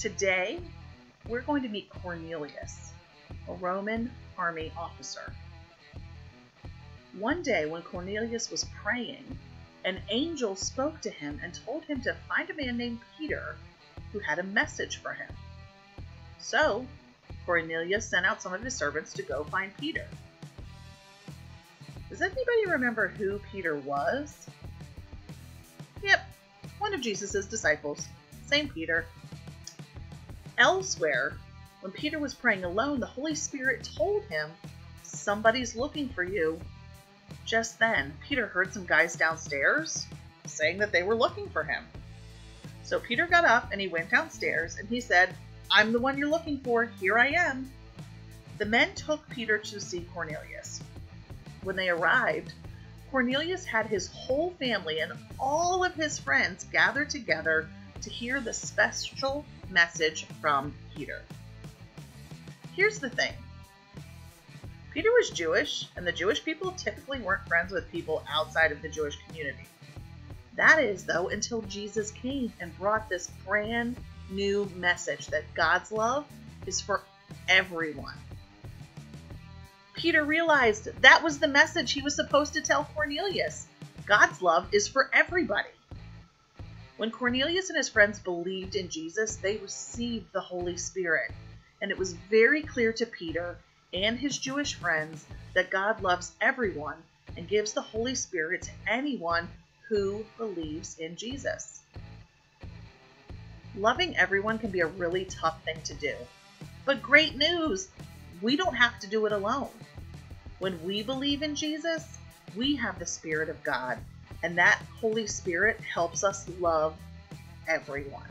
Today, we're going to meet Cornelius, a Roman army officer. One day, when Cornelius was praying, an angel spoke to him and told him to find a man named Peter who had a message for him. So, Cornelius sent out some of his servants to go find Peter. Does anybody remember who Peter was? Yep, one of Jesus' disciples, same Peter. Elsewhere, when Peter was praying alone, the Holy Spirit told him, Somebody's looking for you. Just then, Peter heard some guys downstairs saying that they were looking for him. So Peter got up and he went downstairs and he said, I'm the one you're looking for. Here I am. The men took Peter to see Cornelius. When they arrived, Cornelius had his whole family and all of his friends gathered together to hear the special message from Peter. Here's the thing Peter was Jewish, and the Jewish people typically weren't friends with people outside of the Jewish community. That is, though, until Jesus came and brought this brand new message that God's love is for everyone. Peter realized that was the message he was supposed to tell Cornelius. God's love is for everybody. When Cornelius and his friends believed in Jesus, they received the Holy Spirit. And it was very clear to Peter and his Jewish friends that God loves everyone and gives the Holy Spirit to anyone who believes in Jesus. Loving everyone can be a really tough thing to do. But great news! We don't have to do it alone. When we believe in Jesus, we have the Spirit of God, and that Holy Spirit helps us love everyone.